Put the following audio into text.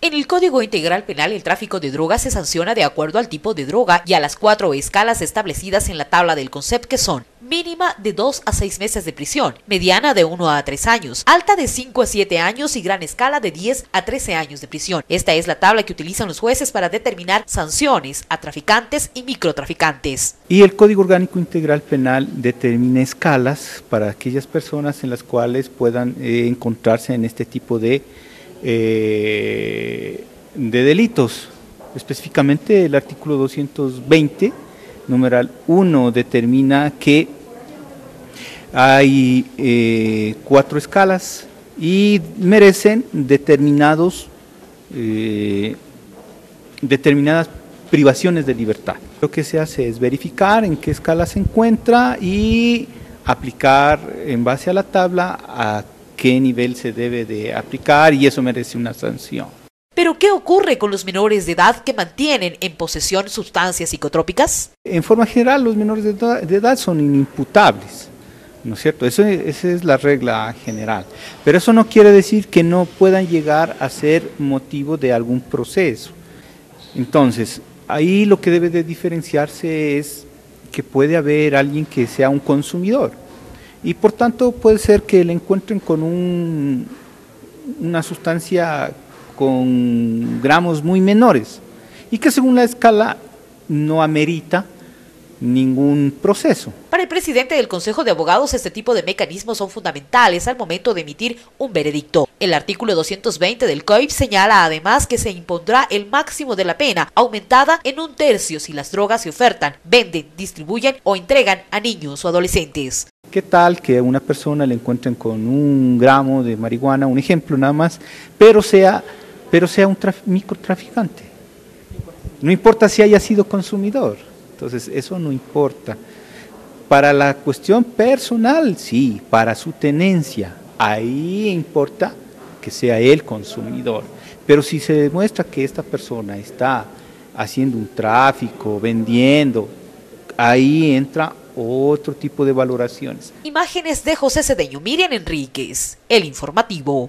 En el Código Integral Penal el tráfico de drogas se sanciona de acuerdo al tipo de droga y a las cuatro escalas establecidas en la tabla del CONCEP que son mínima de 2 a 6 meses de prisión, mediana de 1 a 3 años, alta de 5 a 7 años y gran escala de 10 a 13 años de prisión. Esta es la tabla que utilizan los jueces para determinar sanciones a traficantes y microtraficantes. Y el Código Orgánico Integral Penal determina escalas para aquellas personas en las cuales puedan eh, encontrarse en este tipo de eh, de delitos. Específicamente el artículo 220, numeral 1, determina que hay eh, cuatro escalas y merecen determinados, eh, determinadas privaciones de libertad. Lo que se hace es verificar en qué escala se encuentra y aplicar en base a la tabla a qué nivel se debe de aplicar y eso merece una sanción. ¿Pero qué ocurre con los menores de edad que mantienen en posesión sustancias psicotrópicas? En forma general, los menores de edad son inimputables, ¿no es cierto? Eso, esa es la regla general. Pero eso no quiere decir que no puedan llegar a ser motivo de algún proceso. Entonces, ahí lo que debe de diferenciarse es que puede haber alguien que sea un consumidor y por tanto puede ser que le encuentren con un, una sustancia con gramos muy menores y que según la escala no amerita ningún proceso. Para el presidente del Consejo de Abogados, este tipo de mecanismos son fundamentales al momento de emitir un veredicto. El artículo 220 del COIP señala además que se impondrá el máximo de la pena, aumentada en un tercio si las drogas se ofertan, venden, distribuyen o entregan a niños o adolescentes. ¿Qué tal que a una persona le encuentren con un gramo de marihuana, un ejemplo nada más, pero sea, pero sea un microtraficante? No importa si haya sido consumidor, entonces eso no importa. Para la cuestión personal, sí, para su tenencia, ahí importa que sea el consumidor. Pero si se demuestra que esta persona está haciendo un tráfico, vendiendo, ahí entra otro tipo de valoraciones. Imágenes de José Cedeño, Miriam Enríquez, El Informativo.